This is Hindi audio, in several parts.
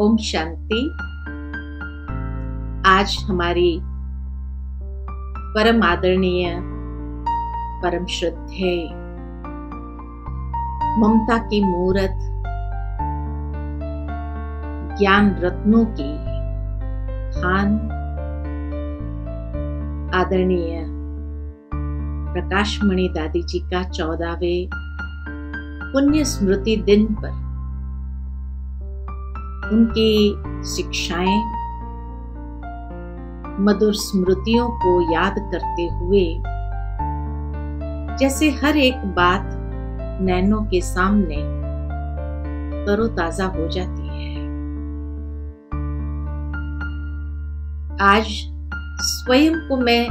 ओम शांति। आज हमारी परम आदरणीय, परम श्रद्धेय ममता की मूर्त ज्ञान रत्नों की खान आदरणीय प्रकाशमणि दादी जी का चौदहवे पुण्य स्मृति दिन पर उनकी शिक्षाएँ। मधुर स्मृतियों को याद करते हुए, जैसे हर एक बात नैनों के सामने तरोताजा हो जाती है। आज स्वयं को मैं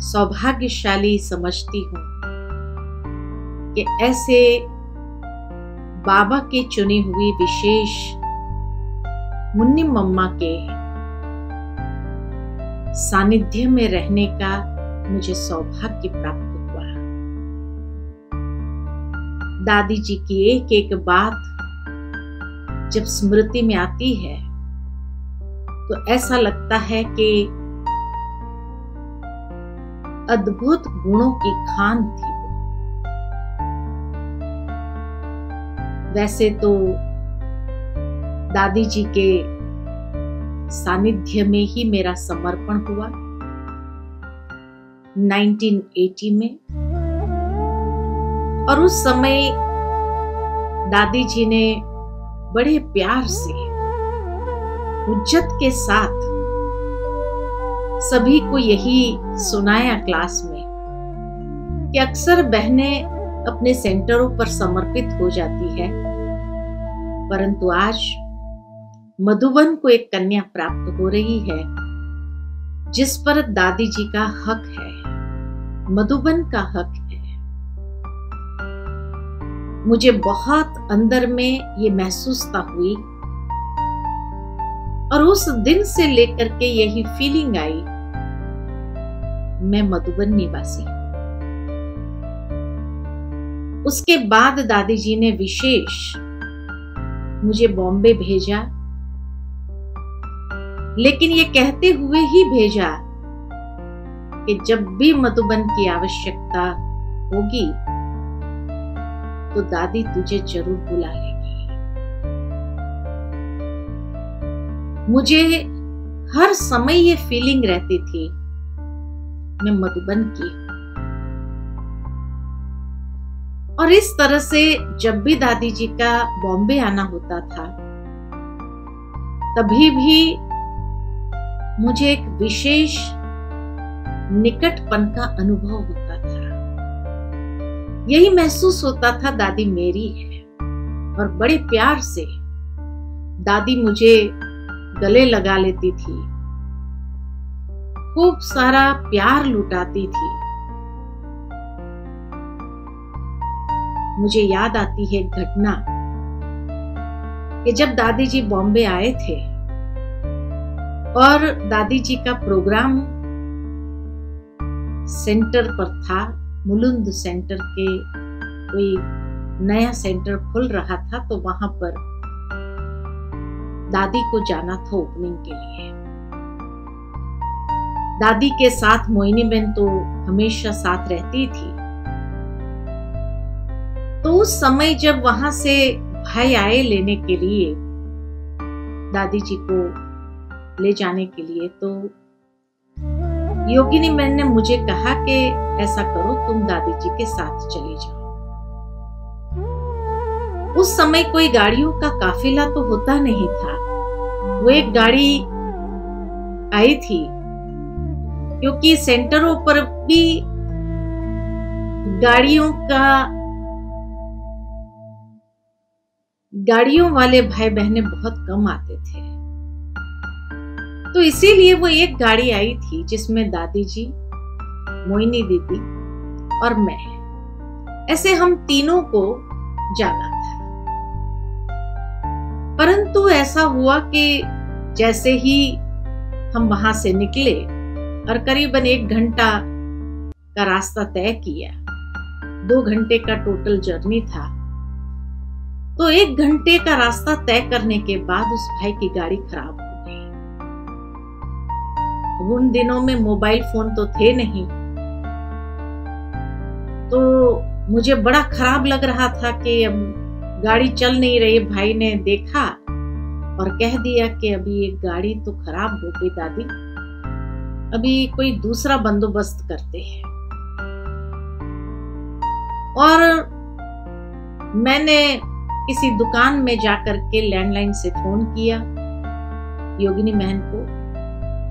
सौभाग्यशाली समझती हूँ कि ऐसे बाबा की चुनी हुई विशेष मुन्नी मम्मा के सानिध्य में रहने का मुझे सौभाग्य प्राप्त हुआ। दादी जी की एक एक बात जब स्मृति में आती है तो ऐसा लगता है कि अद्भुत गुणों की खान थी वैसे तो दादी जी के सानिध्य में ही मेरा समर्पण हुआ। 1980 में। और उस समय दादी जी ने बड़े प्यार से उज्जत के साथ सभी को यही सुनाया क्लास में कि अक्सर बहनें अपने सेंटरों पर समर्पित हो जाती है, परंतु आज मधुबन को एक कन्या प्राप्त हो रही है, जिस पर दादी जी का हक है। मधुबन का हक है। मुझे बहुत अंदर में ये महसूसता हुई। और उस दिन से लेकर के यही फीलिंग आई। मैं मधुबन निवासी उसके बाद दादी जी ने विशेष मुझे बॉम्बे भेजा। लेकिन ये कहते हुए ही भेजा कि जब भी मधुबन की आवश्यकता होगी तो दादी तुझे ज़रूर बुला लेगी। मुझे हर समय ये फीलिंग रहती थी, मैं मधुबन की और इस तरह से जब भी दादी जी का बॉम्बे आना होता था, तभी भी मुझे एक विशेष निकटपन का अनुभव होता था। यही महसूस होता था दादी मेरी है और बड़े प्यार से दादी मुझे गले लगा लेती थी। खूब सारा प्यार लुटाती थी। मुझे याद आती है घटना कि जब दादी जी बॉम्बे आए थे और दादी जी का प्रोग्राम सेंटर पर था, मुलुंद सेंटर के कोई नया सेंटर खुल रहा था तो वहाँ पर दादी को जाना था ओपनिंग के लिए। दादी के साथ मोइनी बहन तो हमेशा साथ रहती थी। तो उस समय जब वहाँ से भाई आए लेने के लिए दादी जी को ले जाने के लिए तो योगिनी मैन ने मुझे कहा कि ऐसा करो, तुम दादी जी के साथ चले जाओ। उस समय कोई गाड़ियों का काफिला तो होता नहीं था। वो एक गाड़ी आई थी, क्योंकि सेंटरों पर भी गाड़ियों का, गाड़ियों वाले भाई बहने बहुत कम आते थे। तो इसीलिए वो एक गाड़ी आई थी जिसमें दादी जी मोइनी दीदी और मैं। ऐसे हम तीनों को जाना था। परंतु ऐसा हुआ कि जैसे ही हम वहाँ से निकले और करीबन एक घंटा का रास्ता तय किया, दो घंटे का टोटल जर्नी था तो एक घंटे का रास्ता तय करने के बाद उस भाई की गाड़ी खराब उन दिनों में मोबाइल फ़ोन तो थे नहीं। तो मुझे बड़ा खराब लग रहा था कि गाड़ी चल नहीं रही, भाई ने देखा और कह दिया कि अभी एक गाड़ी तो खराब हो गई दादी। अभी कोई दूसरा बंदोबस्त करते हैं। और मैंने किसी दुकान में जाकर के लैंडलाइन से फ़ोन किया, योगिनी बहन को।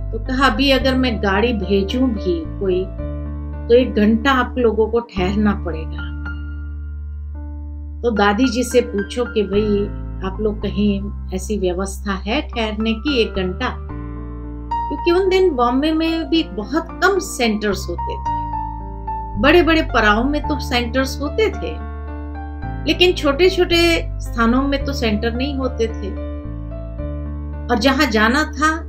तो कहा, अभी अगर मैं गाड़ी भेजूं भी कोई तो एक घंटा आप लोगों को ठहरना पड़ेगा. तो दादी जी से पूछो कि भाई, आप लोग कहीं ऐसी व्यवस्था है ठहरने की एक घंटा? क्योंकि उन दिन बॉम्बे में भी बहुत कम सेंटर्स होते थे। बड़े बड़े पड़ाव में तो सेंटर्स होते थे। लेकिन छोटे छोटे स्थानों में तो सेंटर नहीं होते थे। और जहाँ जाना था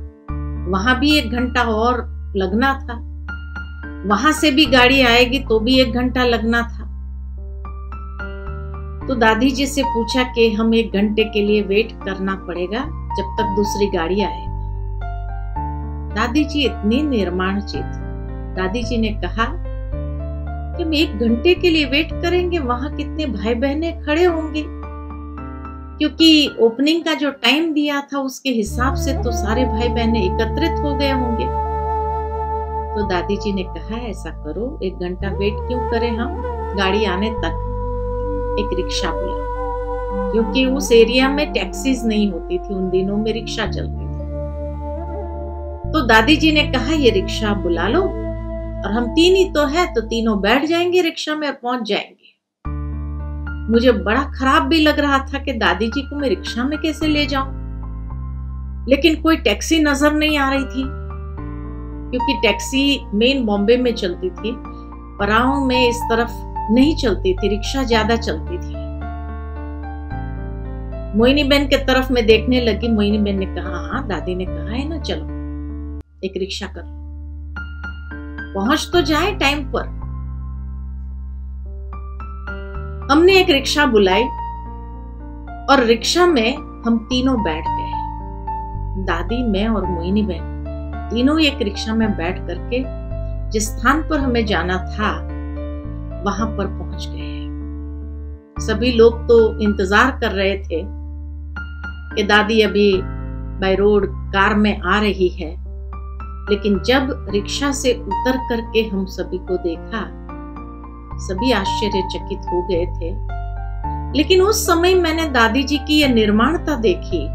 वहाँ भी एक घंटा और लगना था वहाँ से भी गाड़ी आएगी तो भी एक घंटा लगना था तो दादी जी से पूछा कि हम एक घंटे के लिए वेट करना पड़ेगा जब तक दूसरी गाड़ी आएगा दादी जी इतनी निर्माण चित दादी जी ने कहा कि हम एक घंटे के लिए वेट करेंगे, वहाँ कितने भाई बहने खड़े होंगे? क्योंकि ओपनिंग का जो टाइम दिया था उसके हिसाब से तो सारे भाई बहने एकत्रित हो गए होंगे। तो दादी जी ने कहा, ऐसा करो, एक घंटा वेट क्यों करें हम? गाड़ी आने तक एक रिक्शा बुला। क्योंकि उस एरिया में टैक्सीज नहीं होती थी, उन दिनों में रिक्शा चलती थी। तो दादी जी ने कहा, ये रिक्शा बुला लो और हम तीन ही तो है तो तीनों बैठ जाएँगे रिक्शा में पहुँच जाएँगे। मुझे बड़ा खराब भी लग रहा था कि दादी जी को मैं रिक्शा में कैसे ले जाऊँ। लेकिन कोई टैक्सी नज़र नहीं आ रही थी, क्योंकि टैक्सी मेन बॉम्बे में चलती थी, पराओं में इस तरफ़ नहीं चलती थी, रिक्शा ज़्यादा चलती थी। मोइनी बहन के तरफ़ में देखने लगी मोइनी बहन ने कहा हाँ दादी ने कहा है ना, चलो, एक रिक्शा कर। पहुँच तो जाए टाइम पर हमने एक रिक्शा बुलाई और रिक्शा में हम तीनों बैठ गए। दादी, मैं और मोहिनी बहन, तीनों एक रिक्शा में बैठ करके जिस स्थान पर हमें जाना था, वहाँ पर पहुँच गए। सभी लोग तो इंतज़ार कर रहे थे कि दादी अभी बाय रोड कार में आ रही है, लेकिन जब रिक्शा से उतर करके हम सभी को देखा सभी आश्चर्यचकित हो गए थे। लेकिन उस समय मैंने दादी जी की यह निर्माणता देखी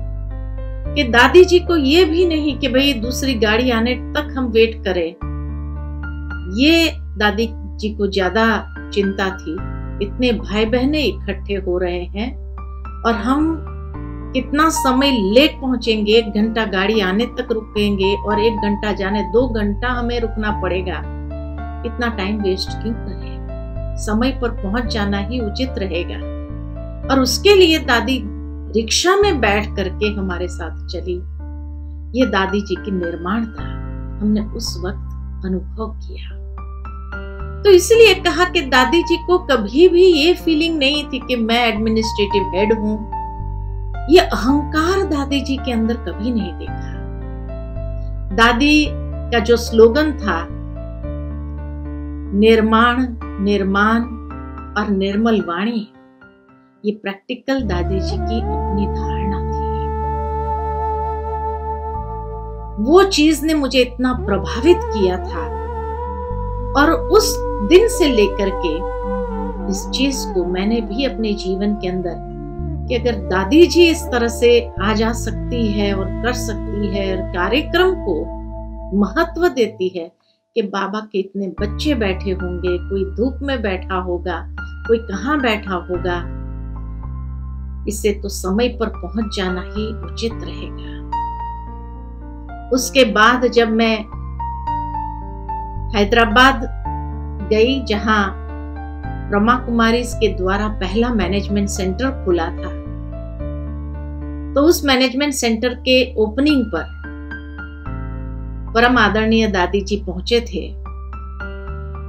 कि दादी जी को यह भी नहीं कि भाई दूसरी गाड़ी आने तक हम वेट करें। ये दादी जी को ज़्यादा चिंता थी। इतने भाई बहने इकट्ठे हो रहे हैं और हम कितना समय लेट पहुँचेंगे, एक घंटा गाड़ी आने तक रुकेंगे और एक घंटा जाने, दो घंटा हमें रुकना पड़ेगा। इतना टाइम वेस्ट क्यों करें? समय पर पहुँच जाना ही उचित रहेगा। और उसके लिए दादी रिक्शा में बैठ करके हमारे साथ चली। ये दादी जी की निर्माण था हमने उस वक्त अनुभव किया। तो इसलिए कहा कि दादी जी को कभी भी ये फीलिंग नहीं थी कि मैं एडमिनिस्ट्रेटिव हेड हूँ। ये अहंकार दादी जी के अंदर कभी नहीं देखा। दादी का जो स्लोगन था, निर्माण निर्माण और निर्मल वाणी, ये प्रैक्टिकल दादी जी की अपनी धारणा थी। वो चीज़ ने मुझे इतना प्रभावित किया था और उस दिन से लेकर के इस चीज़ को मैंने भी अपने जीवन के अंदर कि अगर दादी जी इस तरह से आ जा सकती है और कर सकती है और कार्यक्रम को महत्व देती है कि बाबा के इतने बच्चे बैठे होंगे, कोई धूप में बैठा होगा, कोई कहाँ बैठा होगा। इससे तो समय पर पहुँच जाना ही उचित रहेगा। उसके बाद जब मैं हैदराबाद गई, जहाँ रमा कुमारी के द्वारा पहला मैनेजमेंट सेंटर खुला था तो उस मैनेजमेंट सेंटर के ओपनिंग पर परम आदरणीय दादी जी पहुँचे थे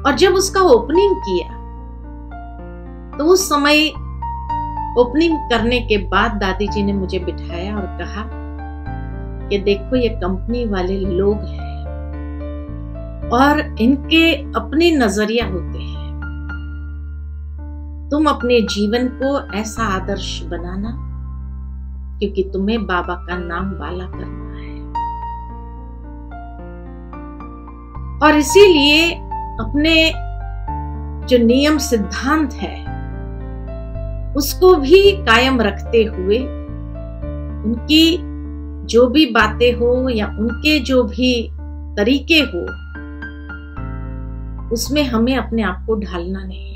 और जब उसका ओपनिंग किया तो उस समय ओपनिंग करने के बाद दादी जी ने मुझे बिठाया और कहा कि देखो, ये कंपनी वाले लोग हैं और इनके अपने नज़रिया होते हैं। तुम अपने जीवन को ऐसा आदर्श बनाना, क्योंकि तुम्हें बाबा का नाम वाला करना है। और इसीलिए अपने जो नियम सिद्धांत है, उसको भी कायम रखते हुए, उनकी जो भी बातें हो या उनके जो भी तरीके हो, उसमें हमें अपने आप को ढालना नहीं है।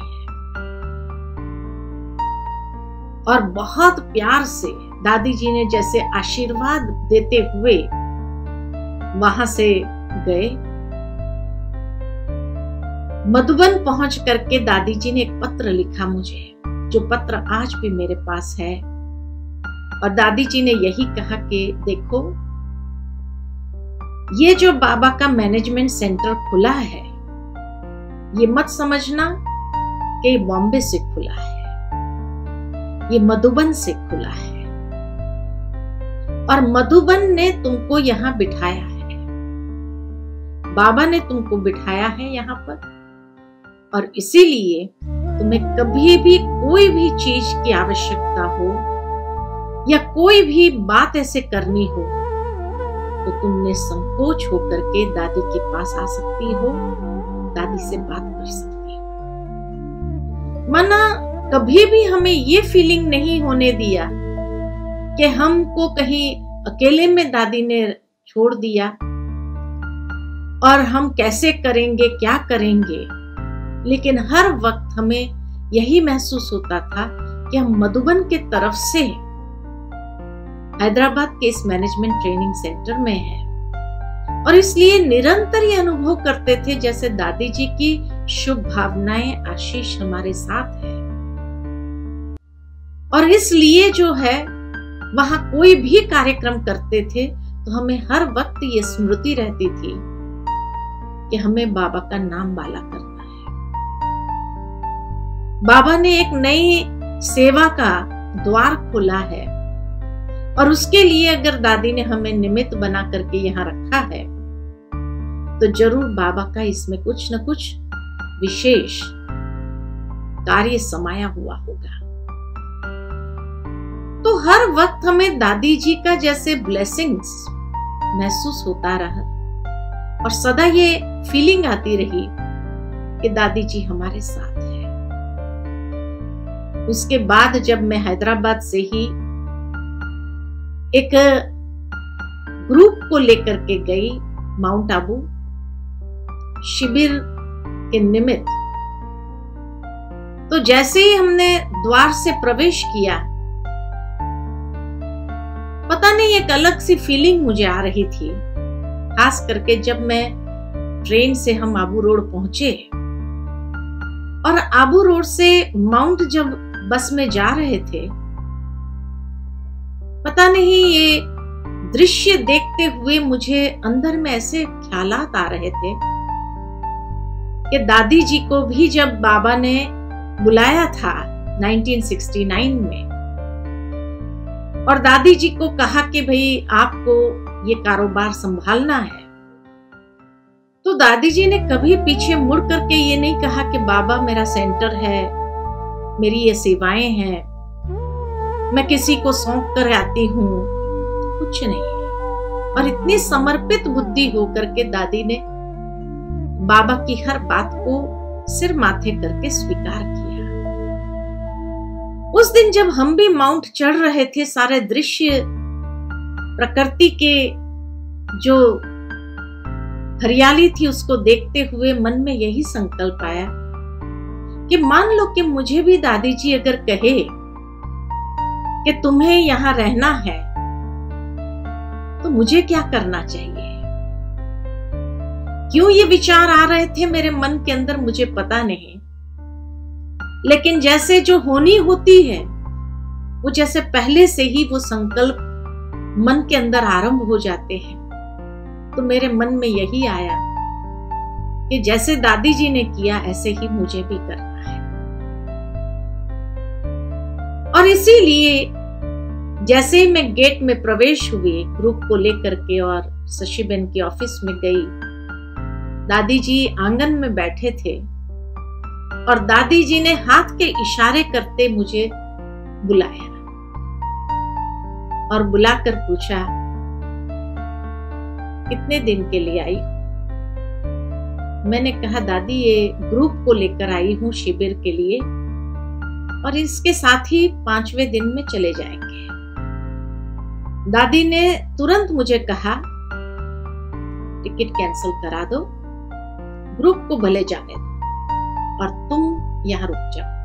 और बहुत प्यार से दादी जी ने जैसे आशीर्वाद देते हुए वहाँ से गए मधुबन पहुँच करके दादी जी ने एक पत्र लिखा मुझे, जो पत्र आज भी मेरे पास है। और दादी जी ने यही कहा कि, देखो, ये जो बाबा का मैनेजमेंट सेंटर खुला है, ये मत समझना कि बॉम्बे से खुला है, ये मधुबन से खुला है। और मधुबन ने तुमको यहाँ बिठाया है। बाबा ने तुमको बिठाया है यहाँ पर। और इसीलिए तुम्हें कभी भी कोई भी चीज़ की आवश्यकता हो या कोई भी बात ऐसे करनी हो तो तुमने संकोच होकर के दादी के पास आ सकती हो, दादी से बात कर सकती हो। मना, कभी भी हमें ये फीलिंग नहीं होने दिया कि हमको कहीं अकेले में दादी ने छोड़ दिया। और हम कैसे करेंगे, क्या करेंगे? लेकिन हर वक्त हमें यही महसूस होता था कि हम मधुबन के तरफ़ से हैदराबाद के इस मैनेजमेंट ट्रेनिंग सेंटर में है। और इसलिए निरंतर ये अनुभव करते थे जैसे दादी जी की शुभ भावनाएँ, आशीष हमारे साथ है। और इसलिए जो है, वहाँ कोई भी कार्यक्रम करते थे तो हमें हर वक्त ये स्मृति रहती थी कि हमें बाबा का नाम बाला करना बाबा ने एक नई सेवा का द्वार खोला है। और उसके लिए अगर दादी ने हमें निमित्त बना करके यहाँ रखा है तो ज़रूर बाबा का इसमें कुछ न कुछ विशेष कार्य समाया हुआ होगा। तो हर वक्त हमें दादी जी का जैसे ब्लेसिंग्स महसूस होता रहा और सदा ये फीलिंग आती रही कि दादी जी हमारे साथ है। उसके बाद जब मैं हैदराबाद से ही एक ग्रुप को लेकर के गई माउंट आबू, शिविर के निमित्त। तो जैसे ही हमने द्वार से प्रवेश किया, पता नहीं, एक अलग सी फीलिंग मुझे आ रही थी, खास करके जब मैं ट्रेन से हम आबू रोड पहुँचे। और आबू रोड से माउंट जब बस में जा रहे थे। पता नहीं, ये दृश्य देखते हुए मुझे अंदर में ऐसे ख्यालात आ रहे थे कि दादी जी को भी जब बाबा ने बुलाया था 1969 में, और दादी जी को कहा कि भाई, आपको ये कारोबार संभालना है तो दादी जी ने कभी पीछे मुड़ करके ये नहीं कहा कि बाबा मेरा सेंटर है मेरी ये सेवाएँ हैं। मैं किसी को सौंप कर आती हूँ। कुछ नहीं। और इतनी समर्पित बुद्धि होकर के दादी ने बाबा की हर बात को सिर माथे करके स्वीकार किया। उस दिन जब हम भी माउंट चढ़ रहे थे, सारे दृश्य प्रकृति के जो हरियाली थी, उसको देखते हुए मन में यही संकल्प आया कि मान लो कि मुझे भी दादी जी अगर कहे कि तुम्हें यहाँ रहना है तो मुझे क्या करना चाहिए? क्यों ये विचार आ रहे थे मेरे मन के अंदर, मुझे पता नहीं। लेकिन जैसे जो होनी होती है, वो जैसे पहले से ही वो संकल्प मन के अंदर आरंभ हो जाते हैं। तो मेरे मन में यही आया कि जैसे दादी जी ने किया, ऐसे ही मुझे भी करना और इसीलिए जैसे ही मैं गेट में प्रवेश हुई ग्रुप को लेकर के और शशिबेन के ऑफ़िस में गई, दादी जी आँगन में बैठे थे और दादी जी ने हाथ के इशारे करते मुझे बुलाया और बुलाकर पूछा, कितने दिन के लिए आई? मैंने कहा, दादी, ये ग्रुप को लेकर आई हूँ शिविर के लिए। और इसके साथ ही पाँचवें दिन में चले जाएँगे। दादी ने तुरंत मुझे कहा, टिकट कैंसिल करा दो, ग्रुप को भले जाने दो, और तुम यहाँ रुक जाओ।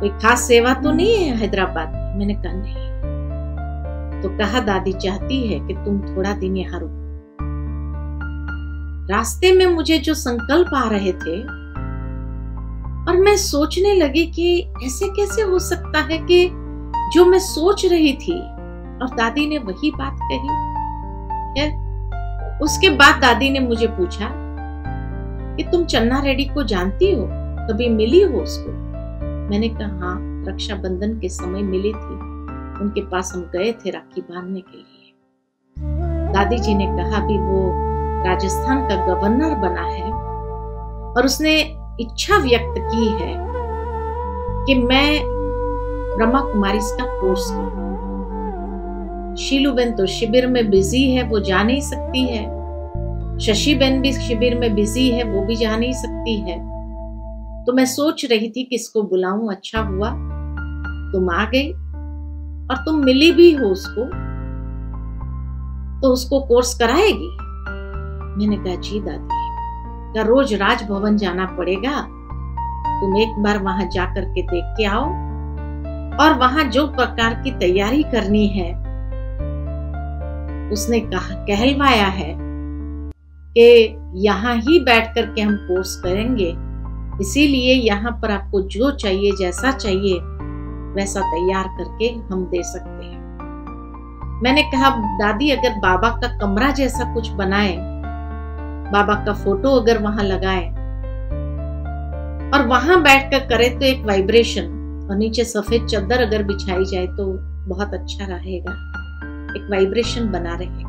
कोई खास सेवा तो नहीं है हैदराबाद मैंने कहा, नहीं। तो कहा, दादी चाहती है कि तुम थोड़ा दिन यहाँ रुको। रास्ते में मुझे जो संकल्प आ रहे थे और मैं सोचने लगी कि ऐसे कैसे हो सकता है कि जो मैं सोच रही थी, और दादी ने वही बात कही? है उसके बाद दादी ने मुझे पूछा कि तुम चन्ना रेड्डी को जानती हो? कभी मिली हो उसको? मैंने कहा हाँ रक्षाबंधन के समय मिली थी। उनके पास हम गए थे राखी बांधने के लिए। दादी जी ने कहा भी वो राजस्थान का गवर्नर बना है। और उसने इच्छा व्यक्त की है कि मैं ब्रह्मा कुमारी का कोर्स करूँ। शीलूबेन तो शिविर में बिज़ी है, वो जा नहीं सकती है। शशि बेन भी शिविर में बिज़ी है, वो भी जा नहीं सकती है। तो मैं सोच रही थी किसको बुलाऊं अच्छा हुआ। तुम आ गई और तुम मिली भी हो उसको तो उसको कोर्स कराएगी? मैंने कहा, जी दादी। का रोज राजभवन जाना पड़ेगा। तुम एक बार वहाँ जाकर के देख के आओ। और वहाँ जो प्रकार की तैयारी करनी है, उसने कहा, कहलवाया है कि यहाँ ही बैठ करके हम कोर्स करेंगे। इसीलिए यहाँ पर आपको जो चाहिए, जैसा चाहिए, वैसा तैयार करके हम दे सकते हैं। मैंने कहा दादी, अगर बाबा का कमरा जैसा कुछ बनाए बाबा का फ़ोटो अगर वहाँ लगाए और वहाँ बैठकर करे तो एक वाइब्रेशन और नीचे सफ़ेद चद्दर अगर बिछाई जाए तो बहुत अच्छा रहेगा। एक वाइब्रेशन बना रहेगा।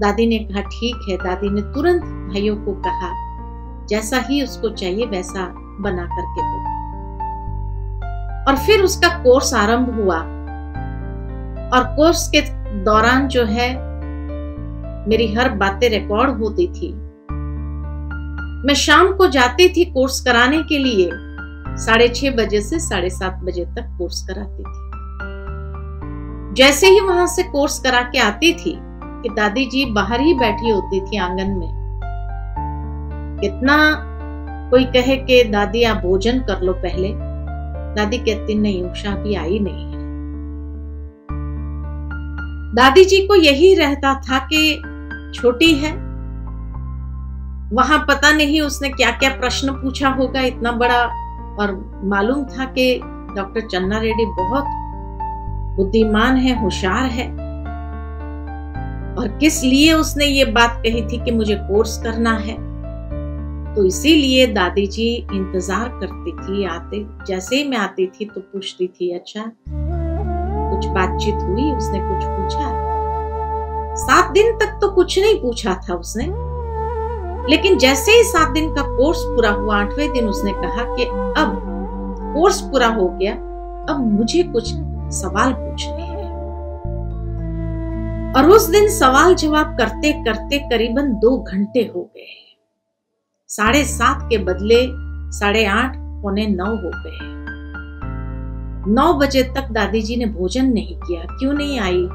दादी ने कहा, ठीक है। दादी ने तुरंत भाइयों को कहा, जैसा ही उसको चाहिए वैसा बना करके दो। और फिर उसका कोर्स आरंभ हुआ। और कोर्स के दौरान जो है मेरी हर बातें रिकॉर्ड होती थी। मैं शाम को जाती थी कोर्स कराने के लिए। साढ़े छह बजे से साढ़े सात बजे तक कोर्स कराती थी। जैसे ही वहाँ से कोर्स करा के आती थी कि दादी जी बाहर ही बैठी होती थी आँगन में। कितना कोई कहे कि, दादी, आप भोजन कर लो पहले। दादी कहती, नहीं, उषा भी आई नहीं है। दादी जी को यही रहता था कि छोटी है। वहाँ पता नहीं उसने क्या क्या प्रश्न पूछा होगा इतना बड़ा, और मालूम था कि डॉक्टर चन्ना रेड्डी बहुत बुद्धिमान है, होशियार है। और किस लिए उसने ये बात कही थी कि मुझे कोर्स करना है? तो इसीलिए दादी जी इंतज़ार करती थी आते, जैसे ही मैं आती थी तो पूछती थी अच्छा कुछ बातचीत हुई? उसने कुछ पूछा? सात दिन तक तो कुछ नहीं पूछा था उसने। लेकिन जैसे ही सात दिन का कोर्स पूरा हुआ, आठवें दिन उसने कहा कि अब कोर्स पूरा हो गया, अब मुझे कुछ सवाल पूछने हैं। और उस दिन सवाल जवाब करते करते करीबन दो घंटे हो गए साढ़े सात के बदले साढ़े आठ, पौने नौ हो गए नौ बजे तक दादी जी ने भोजन नहीं किया। क्यों नहीं आई?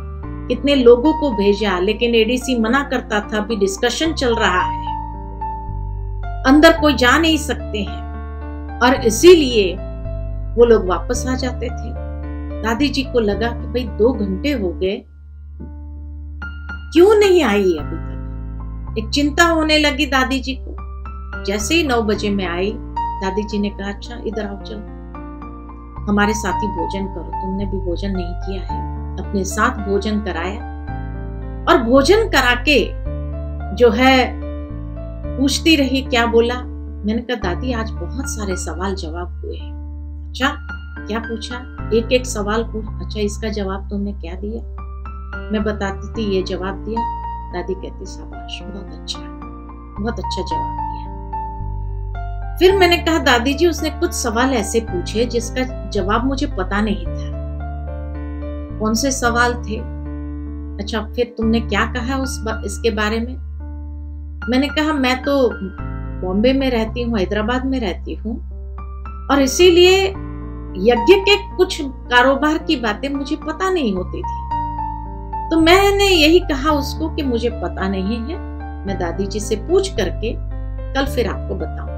कितने लोगों को भेजा, लेकिन एडीसी मना करता था, अभी डिस्कशन चल रहा है। अंदर कोई जा नहीं सकते हैं। और इसीलिए वो लोग वापस आ जाते थे। दादी जी को लगा कि भाई दो घंटे हो गए। क्यों नहीं आई अभी तक? एक चिंता होने लगी दादी जी को। जैसे ही नौ बजे में आई दादी जी ने कहा अच्छा इधर आओ, चलो। हमारे साथ ही भोजन करो। तुमने भी भोजन नहीं किया है। अपने साथ भोजन कराया और भोजन करा के जो है पूछती रही, क्या बोला? मैंने कहा, दादी, आज बहुत सारे सवाल जवाब हुए अच्छा क्या पूछा? एक एक सवाल पूछ। अच्छा इसका जवाब तुमने क्या दिया? मैं बताती थी, ये जवाब दिया। दादी कहती, शाबाश, बहुत अच्छा बहुत अच्छा जवाब दिया। फिर मैंने कहा, दादी जी, उसने कुछ सवाल ऐसे पूछे जिसका जवाब मुझे पता नहीं था। कौन से सवाल थे। अच्छा फिर तुमने क्या कहा उस बा, इसके बारे में? मैंने कहा मैं तो बॉम्बे में रहती हूँ हैदराबाद में रहती हूँ और इसीलिए यज्ञ के कुछ कारोबार की बातें मुझे पता नहीं होती थी। तो मैंने यही कहा उसको कि मुझे पता नहीं है मैं दादी जी से पूछ करके कल फिर आपको बताऊँगी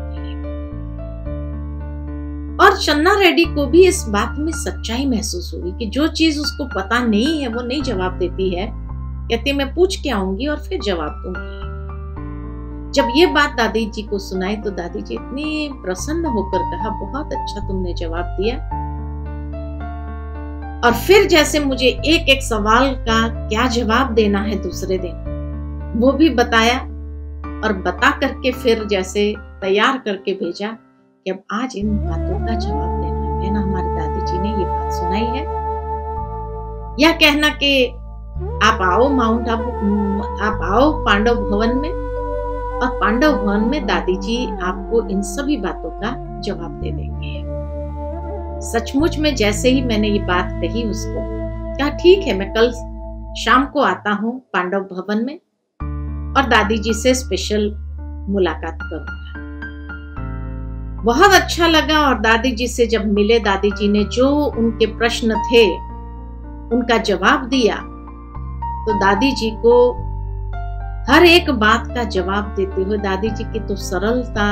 और चन्ना रेड्डी को भी इस बात में सच्चाई महसूस हुई कि जो चीज़ उसको पता नहीं है, वो नहीं जवाब देती है, कहती मैं पूछ के आऊँगी और फिर जवाब दूँगी। जब ये बात दादी जी को सुनाई तो दादी जी इतनी प्रसन्न होकर कहा, बहुत अच्छा तुमने जवाब दिया। और फिर जैसे मुझे एक एक सवाल का क्या जवाब देना है दूसरे दिन, वो भी बताया और बता करके फिर जैसे तैयार करके भेजा कि अब आज इन बातों जवाब देना है। ना? हमारी दादी जी ने ये बात सुनाई है। यह कहना कि आप आओ माउंट आबू, आप आओ पांडव भवन में। और पांडव भवन में दादी जी आपको इन सभी बातों का जवाब दे देंगे। सचमुच में जैसे ही मैंने ये बात कही उसको कहा ठीक है? मैं कल शाम को आता हूँ पांडव भवन में और दादी जी से स्पेशल मुलाकात करूँगा। बहुत अच्छा लगा और दादी जी से जब मिले, दादी जी ने जो उनके प्रश्न थे, उनका जवाब दिया तो दादी जी को हर एक बात का जवाब देते हुए दादी जी की तो सरलता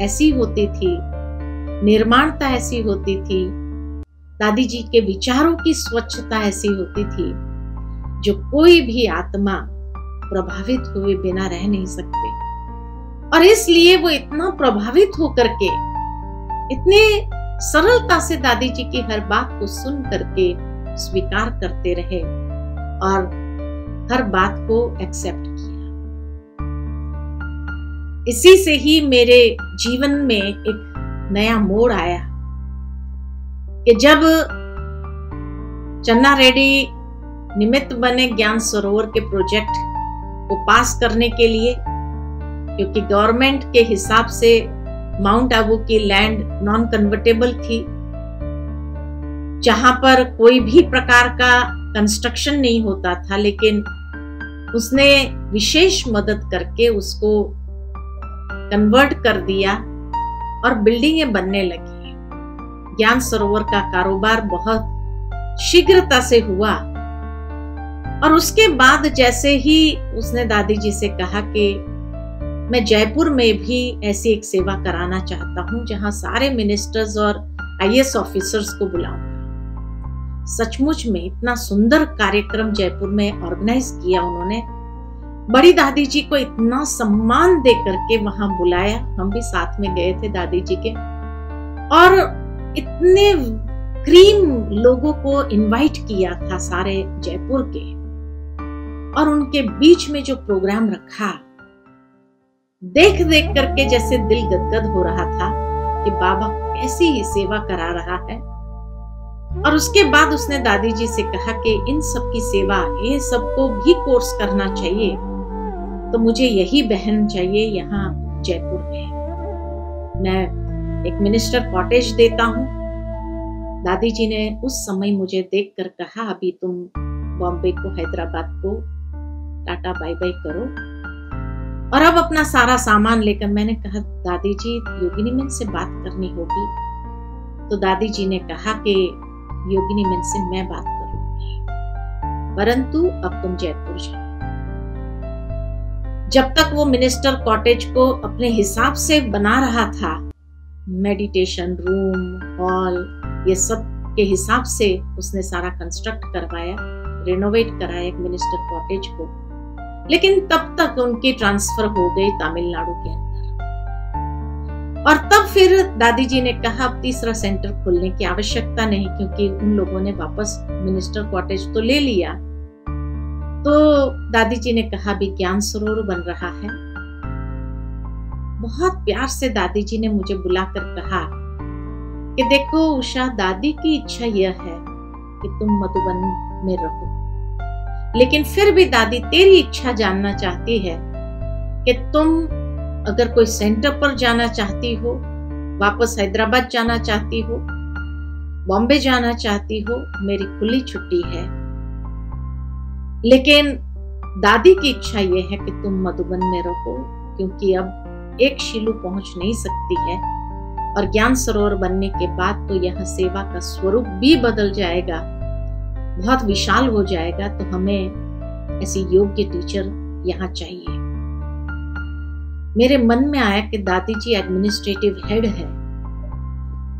ऐसी होती थी, निर्माणता ऐसी होती थी, दादी जी के विचारों की स्वच्छता ऐसी होती थी, जो कोई भी आत्मा प्रभावित हुए बिना रह नहीं सकते। और इसलिए वो इतना प्रभावित होकर के, इतने सरलता से दादी जी की हर बात को सुन करके स्वीकार करते रहे और हर बात को एक्सेप्ट किया। इसी से ही मेरे जीवन में एक नया मोड़ आया कि जब चन्ना रेड्डी निमित्त बने ज्ञान सरोवर के प्रोजेक्ट को पास करने के लिए क्योंकि गवर्नमेंट के हिसाब से माउंट आबू की लैंड नॉन कन्वर्टेबल थी। जहाँ पर कोई भी प्रकार का कंस्ट्रक्शन नहीं होता था, लेकिन उसने विशेष मदद करके उसको कन्वर्ट कर दिया और बिल्डिंगें बनने लगी। ज्ञान सरोवर का कारोबार बहुत शीघ्रता से हुआ। और उसके बाद जैसे ही उसने दादी जी से कहा कि मैं जयपुर में भी ऐसी एक सेवा कराना चाहता हूँ, जहाँ सारे मिनिस्टर्स और आईएएस ऑफिसर्स को बुलाऊँगा। सचमुच में इतना सुंदर कार्यक्रम जयपुर में ऑर्गेनाइज किया उन्होंने। बड़ी दादी जी को इतना सम्मान दे करके वहाँ बुलाया। हम भी साथ में गए थे दादी जी के। और इतने क्रीम लोगों को इनवाइट किया था सारे जयपुर के। और उनके बीच में जो प्रोग्राम रखा देख देख करके जैसे दिल गदगद हो रहा था कि बाबा कैसी ही सेवा करा रहा है। और उसके बाद उसने दादी जी से कहा कि इन सब की सेवा, ये सबको भी कोर्स करना चाहिए। तो मुझे यही बहन चाहिए यहाँ जयपुर में। मैं एक मिनिस्टर कॉटेज देता हूँ। दादी जी ने उस समय मुझे देखकर कहा, अभी तुम बॉम्बे को, हैदराबाद को, टाटा बाय बाय करो। और अब अपना सारा सामान लेकर मैंने कहा दादी जी योगिनी मैन से बात करनी होगी। तो दादी जी ने कहा कि, योगिनी मैन से मैं बात करूँगी। परंतु अब तुम जयपुर जाओ। जब तक वो मिनिस्टर कॉटेज को अपने हिसाब से बना रहा था, मेडिटेशन रूम, हॉल, ये सब के हिसाब से उसने सारा कंस्ट्रक्ट करवाया रेनोवेट कराया एक मिनिस्टर कॉटेज को। लेकिन तब तक उनकी ट्रांसफ़र हो गई तमिलनाडु के अंदर। और तब फिर दादी जी ने कहा, अब तीसरा सेंटर खोलने की आवश्यकता नहीं, क्योंकि उन लोगों ने वापस मिनिस्टर कॉटेज तो ले लिया। तो दादी जी ने कहा भी ज्ञान सरोवर बन रहा है। बहुत प्यार से दादी जी ने मुझे बुलाकर कहा कि, देखो उषा, दादी की इच्छा यह है कि तुम मधुबन में रहो। लेकिन फिर भी दादी तेरी इच्छा जानना चाहती है कि तुम अगर कोई सेंटर पर जाना चाहती हो, वापस हैदराबाद जाना चाहती हो, बॉम्बे जाना चाहती हो, मेरी खुली छुट्टी है। लेकिन दादी की इच्छा यह है कि तुम मधुबन में रहो, क्योंकि अब एक शिलू पहुँच नहीं सकती है और ज्ञान सरोवर बनने के बाद तो यह सेवा का स्वरूप भी बदल जाएगा। बहुत विशाल हो जाएगा तो हमें ऐसी योग्य टीचर यहाँ चाहिए। मेरे मन में आया कि दादी जी एडमिनिस्ट्रेटिव हेड है।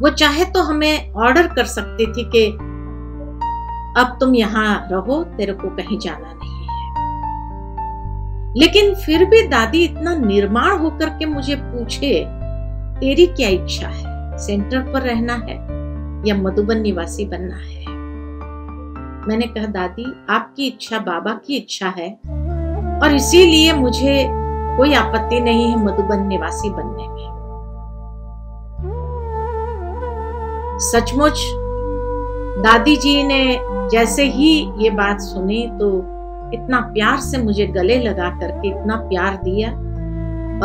वो चाहे तो हमें ऑर्डर कर सकती थी कि अब तुम यहाँ रहो, तेरे को कहीं जाना नहीं है। लेकिन फिर भी दादी इतना निर्माण होकर के मुझे पूछे, तेरी क्या इच्छा है? सेंटर पर रहना है या मधुबन निवासी बनना है? मैंने कहा, दादी, आपकी इच्छा बाबा की इच्छा है और इसीलिए मुझे कोई आपत्ति नहीं है मधुबन निवासी बनने में. सचमुच, दादी जी ने जैसे ही ये बात सुनी तो इतना प्यार से मुझे गले लगा करके इतना प्यार दिया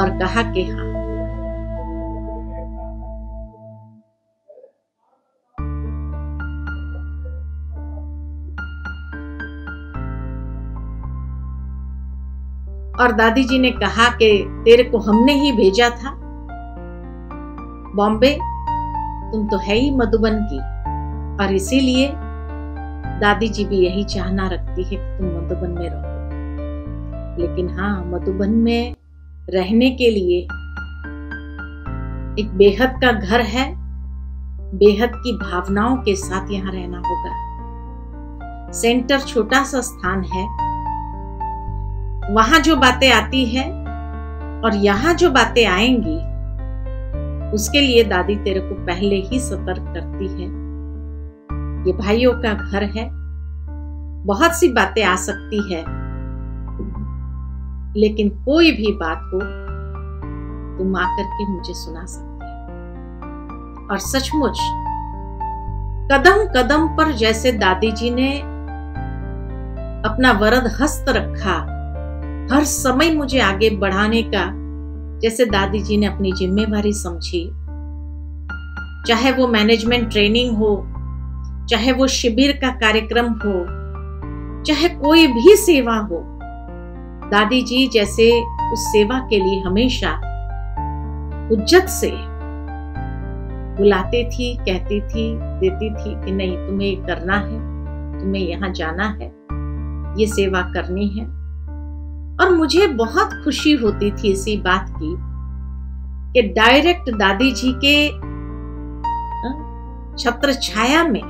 और कहा कि हाँ और दादी जी ने कहा कि तेरे को हमने ही भेजा था। बॉम्बे, तुम तो है ही मधुबन की, और इसीलिए दादी जी भी यही चाहना रखती है कि तुम मधुबन में रहो। लेकिन हाँ मधुबन में रहने के लिए एक बेहद का घर है, बेहद की भावनाओं के साथ यहाँ रहना होगा। सेंटर छोटा सा स्थान है वहाँ जो बातें आती है और यहाँ जो बातें आएँगी, उसके लिए दादी तेरे को पहले ही सतर्क करती है। ये भाइयों का घर है। बहुत सी बातें आ सकती है। लेकिन कोई भी बात हो, तुम आकर के मुझे सुना सकते हो। और सचमुच, कदम कदम पर जैसे दादी जी ने अपना वरद हस्त रखा हर समय मुझे आगे बढ़ाने का, जैसे दादी जी ने अपनी जिम्मेवारी समझी। चाहे वो मैनेजमेंट ट्रेनिंग हो, चाहे वो शिविर का कार्यक्रम हो, चाहे कोई भी सेवा हो, दादी जी जैसे उस सेवा के लिए हमेशा उज्जत से बुलाती थी, कहती थी, देती थी कि नहीं, तुम्हें करना है, तुम्हें यहाँ जाना है, ये सेवा करनी है। और मुझे बहुत खुशी होती थी इसी बात की कि डायरेक्ट दादी जी के छत्र छाया में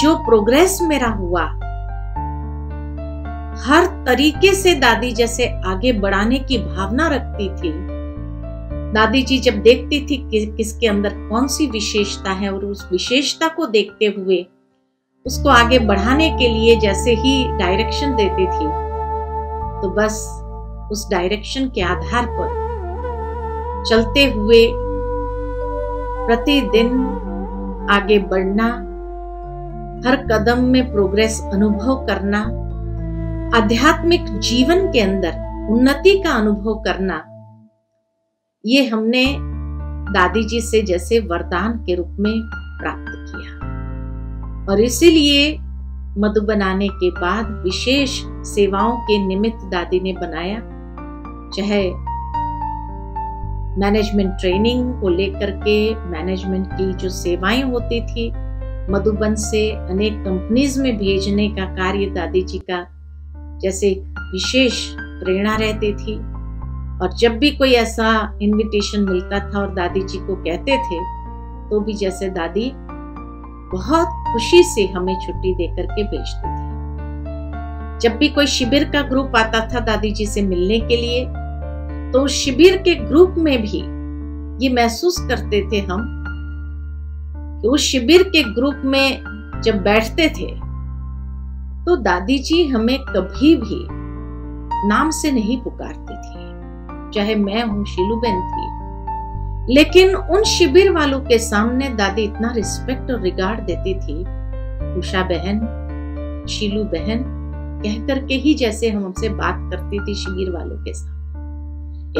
जो प्रोग्रेस मेरा हुआ, हर तरीके से दादी जैसे आगे बढ़ाने की भावना रखती थी। दादी जी जब देखती थी कि, किसके अंदर कौन सी विशेषता है और उस विशेषता को देखते हुए उसको आगे बढ़ाने के लिए जैसे ही डायरेक्शन देती थी तो बस उस डायरेक्शन के आधार पर चलते हुए प्रतिदिन आगे बढ़ना, हर कदम में प्रोग्रेस अनुभव करना, आध्यात्मिक जीवन के अंदर उन्नति का अनुभव करना, ये हमने दादी जी से जैसे वरदान के रूप में प्राप्त किया। और इसीलिए मधु बनाने के बाद विशेष सेवाओं के निमित्त दादी ने बनाया चाहे मैनेजमेंट ट्रेनिंग को लेकर के मैनेजमेंट की जो सेवाएँ होती थी, मधुबन से अनेक कंपनीज़ में भेजने का कार्य दादी जी का जैसे विशेष प्रेरणा रहती थी। और जब भी कोई ऐसा इनविटेशन मिलता था और दादी जी को कहते थे तो भी जैसे दादी बहुत खुशी से हमें छुट्टी देकर के भेजती थी। जब भी कोई शिविर का ग्रुप आता था दादी जी से मिलने के लिए तो शिविर के ग्रुप में भी ये महसूस करते थे हम कि उस शिविर के ग्रुप में जब बैठते थे तो दादी जी हमें कभी भी नाम से नहीं पुकारती थी। चाहे मैं हूँ शिलू शीलूबेन थी लेकिन उन शिविर वालों के सामने दादी इतना रिस्पेक्ट और रिगार्ड देती थी। उषा बहन, शीलू बहन, कह करके ही जैसे हम हमसे बात करती थी शिविर वालों के साथ।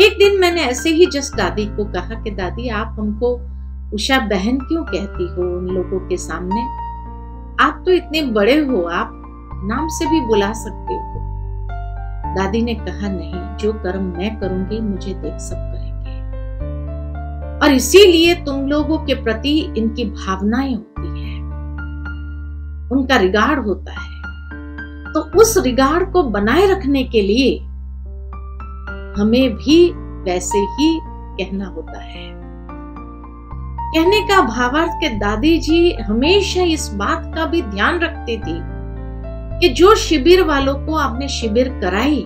एक दिन मैंने ऐसे ही जस्ट दादी को कहा कि दादी, आप हमको उषा बहन क्यों कहती हो उन लोगों के सामने? आप तो इतने बड़े हो, आप नाम से भी बुला सकते हो। दादी ने कहा, नहीं, जो कर्म मैं करूँगी, मुझे देख करेंगे और इसीलिए तुम लोगों के प्रति इनकी भावनाएँ होती है। उनका रिगार्ड होता है। तो उस रिगार्ड को बनाए रखने के लिए हमें भी वैसे ही कहना होता है। कहने का भावार्थ के दादी जी हमेशा इस बात का भी ध्यान रखती थी कि जो शिविर वालों को आपने शिविर कराई,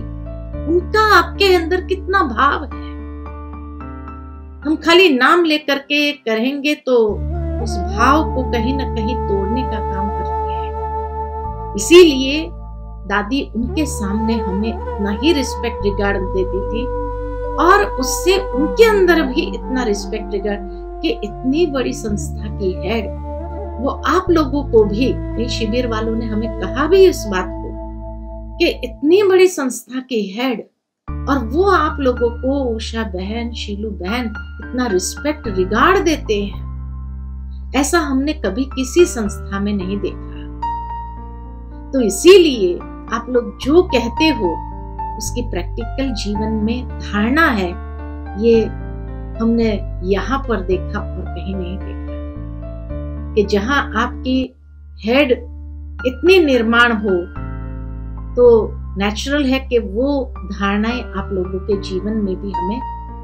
उनका आपके अंदर कितना भाव है। हम खाली नाम लेकर के करेंगे तो उस भाव को कहीं ना कहीं तोड़ने का काम करते हैं। इसीलिए दादी उनके सामने हमें इतना ही रिस्पेक्ट रिगार्ड देती थी और उससे उनके अंदर भी इतना रिस्पेक्ट रिगार्ड कि इतनी बड़ी संस्था की हेड वो आप लोगों को भी शिविर वालों ने हमें कहा भी इस बात को कि इतनी बड़ी संस्था की हेड और वो आप लोगों को उषा बहन, शीलू बहन, इतना रिस्पेक्ट रिगार्ड देते हैं। ऐसा हमने कभी किसी संस्था में नहीं देखा। तो इसीलिए आप लोग जो कहते हो, उसकी प्रैक्टिकल जीवन में धारणा है, ये हमने यहाँ पर देखा और कहीं नहीं देखा। कि जहाँ आपकी हेड इतनी निर्माण हो तो नेचुरल है कि वो धारणाएँ आप लोगों के जीवन में भी हमें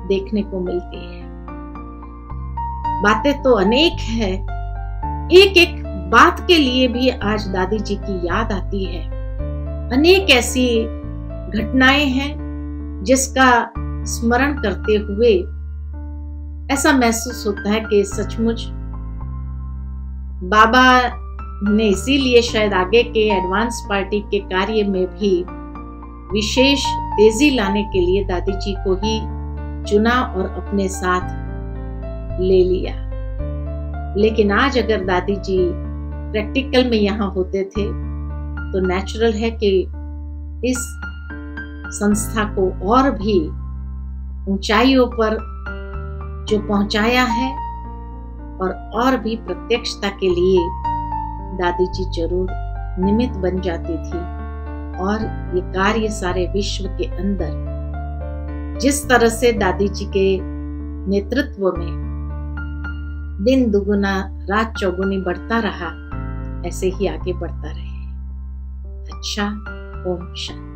देखने को मिलती है। बातें तो अनेक है। एक एक बात के लिए भी आज दादी जी की याद आती है। अनेक ऐसी घटनाएँ हैं जिसका स्मरण करते हुए ऐसा महसूस होता है कि सचमुच बाबा ने इसीलिए शायद आगे के एडवांस पार्टी के कार्य में भी विशेष तेज़ी लाने के लिए दादी जी को ही चुना और अपने साथ ले लिया। लेकिन आज अगर दादी जी प्रैक्टिकल में यहाँ होते थे तो नेचुरल है कि इस संस्था को और भी ऊंचाइयों पर जो पहुँचाया है और और भी प्रत्यक्षता के लिए दादी जी ज़रूर निमित्त बन जाती थी। और ये कार्य सारे विश्व के अंदर। जिस तरह से दादी जी के नेतृत्व में दिन दुगुना, रात चौगुनी बढ़ता रहा, ऐसे ही आगे बढ़ता रहे। अच्छा ओम शांति।